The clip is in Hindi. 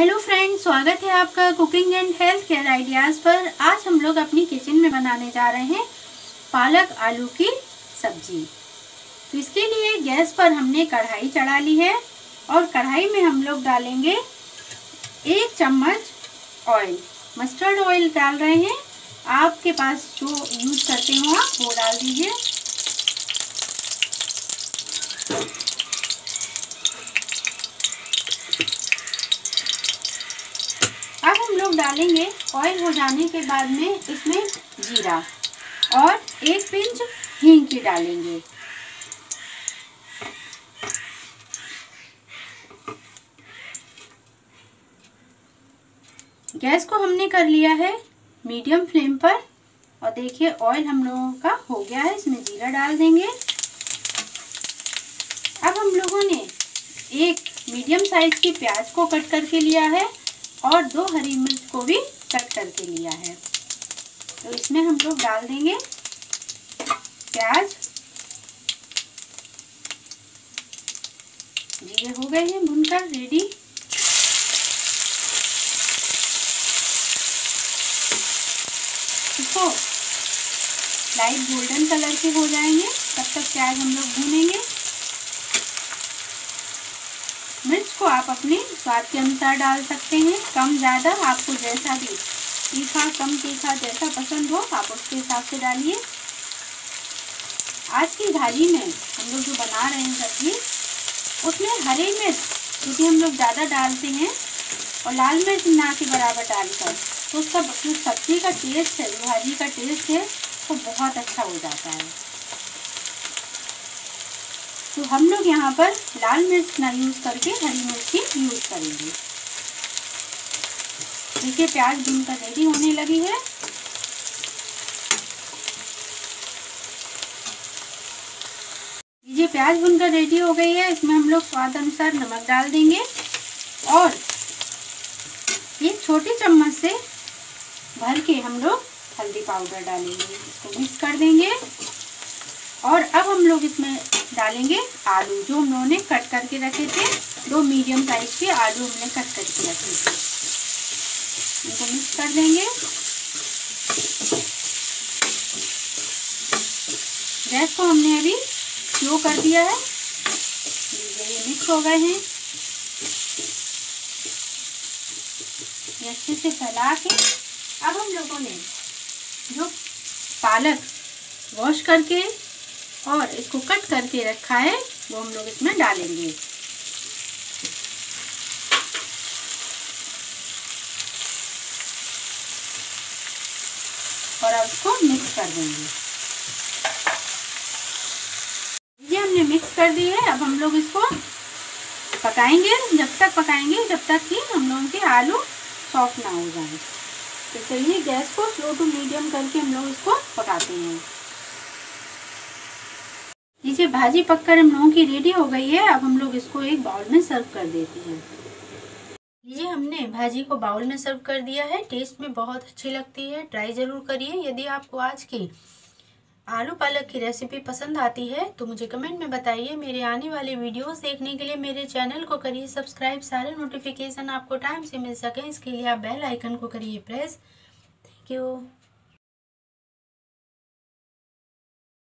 हेलो फ्रेंड्स स्वागत है आपका cooking and health care ideas पर। आज हम लोग अपनी किचन में बनाने जा रहे हैं पालक आलू की सब्ज़ी। तो इसके लिए गैस पर हमने कढ़ाई चढ़ा ली है और कढ़ाई में हम लोग डालेंगे एक चम्मच ऑयल मस्टर्ड ऑयल डाल रहे हैं। आपके पास जो यूज़ करते हो आप, वो डाल दीजिए अब हम लोग डालेंगे ऑयल हो जाने के बाद में इसमें जीरा और एक पिंच हींग की डालेंगे। गैस को हमने कर लिया है मीडियम फ्लेम पर और देखिए ऑयल हम लोगों का हो गया है, इसमें जीरा डाल देंगे। अब हम लोगों ने एक मीडियम साइज़ की प्याज को कट करके लिया है। और दो हरी मिर्च को भी कट करके लिया है। तो इसमें हम लोग डाल देंगे प्याज। ये हो गए हैं भुनकर रेडी इसको लाइट गोल्डन कलर के हो जाएँगे। तब तक प्याज हम लोग भूनेंगे। मिर्च को आप अपने स्वाद के अनुसार डाल सकते हैं, कम ज़्यादा आपको जैसा भी तीखा, कम तीखा जैसा पसंद हो, आप उसके हिसाब से डालिए। आज की भाजी में हम लोग जो बना रहे हैं सब्ज़ी, उसमें हरी मिर्च क्योंकि हम लोग ज़्यादा डालते हैं, और लाल मिर्च ना के बराबर डालकर तो उसका जो सब्ज़ी का टेस्ट है, जो भाजी का टेस्ट है, वो तो बहुत अच्छा हो जाता है। तो हम लोग यहाँ पर लाल मिर्च ना यूज़ करके हरी मिर्च की यूज़ करेंगे। देखिए, प्याज भूनकर रेडी होने लगी है। ये प्याज भुनकर रेडी हो गई है। इसमें हम लोग स्वाद अनुसार नमक डाल देंगे और एक छोटी चम्मच से भर के हम लोग हल्दी पाउडर डालेंगे। इसको मिक्स कर देंगे। और अब हम लोग इसमें डालेंगे आलू, जो हम लोगों ने कट करके रखे थे, दो मीडियम साइज़ के आलू हमने कट करके रखे थे। इनको मिक्स कर देंगे। गैस को हमने अभी स्लो कर दिया है। ये मिक्स हो गए हैं। ये अच्छे से फैला के अब हम लोगों ने जो पालक वॉश करके और इसको कट करके रखा है, वो हम लोग इसमें डालेंगे। और अब इसको मिक्स कर देंगे। ये हमने मिक्स कर दी है, अब हम लोग इसको पकाएँगे। जब तक पकाएँगे, जब तक कि हम लोगों के आलू सॉफ्ट ना हो जाए। तो चलिए गैस को स्लो टू मीडियम करके हम लोग इसको पकाते हैं। लीजिए भाजी पककर हम लोगों की रेडी हो गई है। अब हम लोग इसको एक बाउल में सर्व कर देते हैं। लीजिए हमने भाजी को बाउल में सर्व कर दिया है। टेस्ट में बहुत अच्छी लगती है। ट्राई ज़रूर करिए। यदि आपको आज की आलू पालक की रेसिपी पसंद आती है तो मुझे कमेंट में बताइए। मेरे आने वाले वीडियोस देखने के लिए मेरे चैनल को करिए सब्सक्राइब सारे नोटिफिकेशन आपको टाइम से मिल सकें। इसके लिए आप बेल आइकन को करिए प्रेस थैंक यू